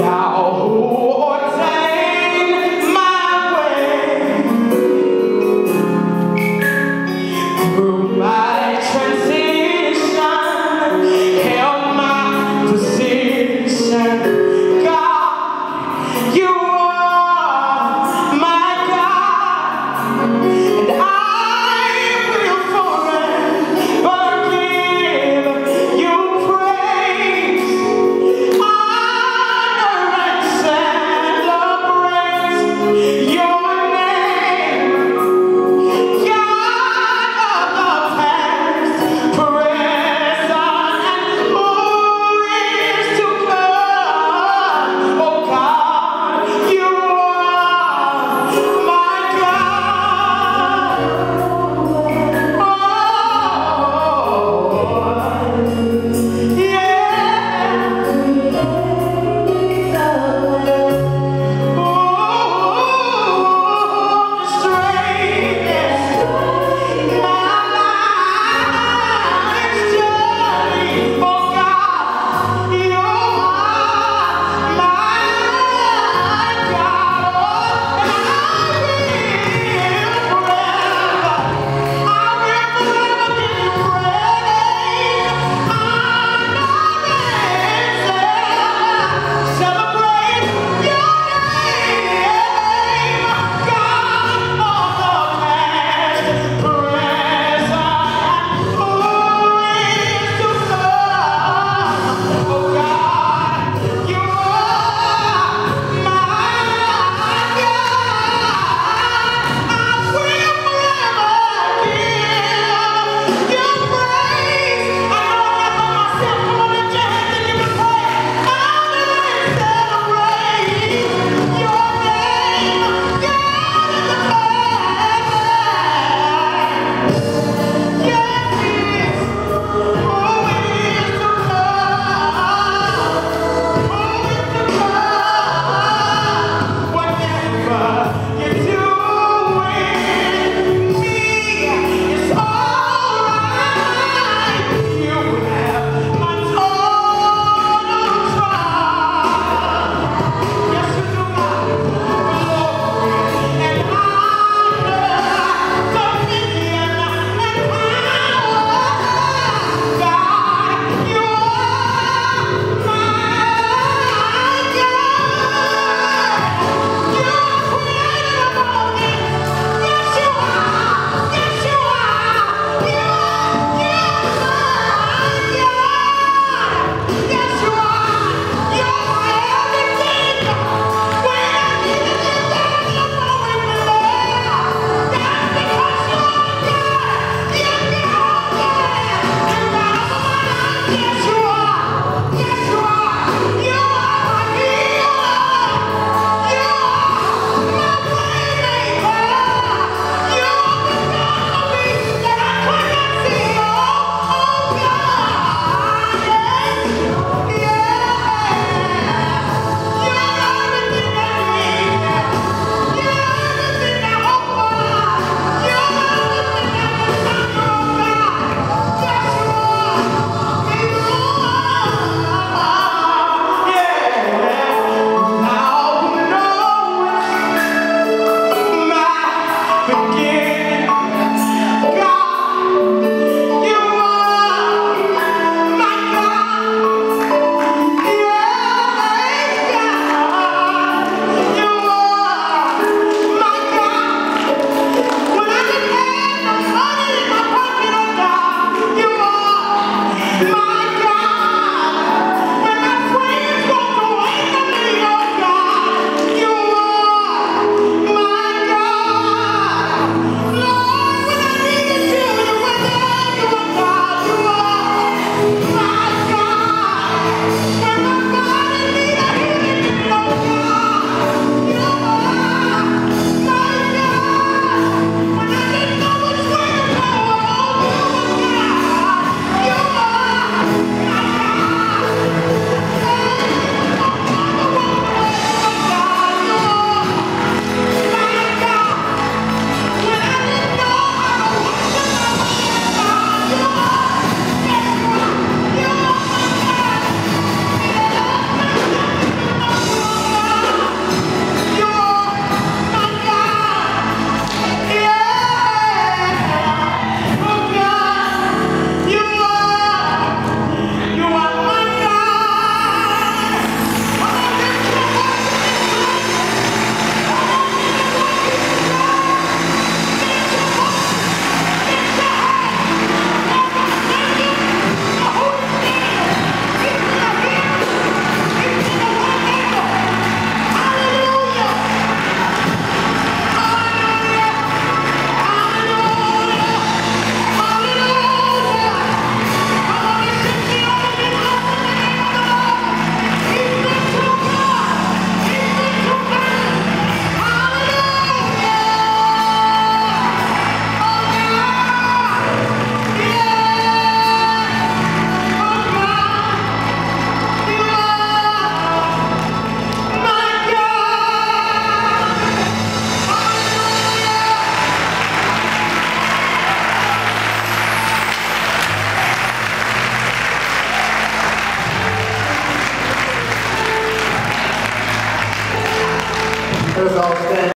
đạo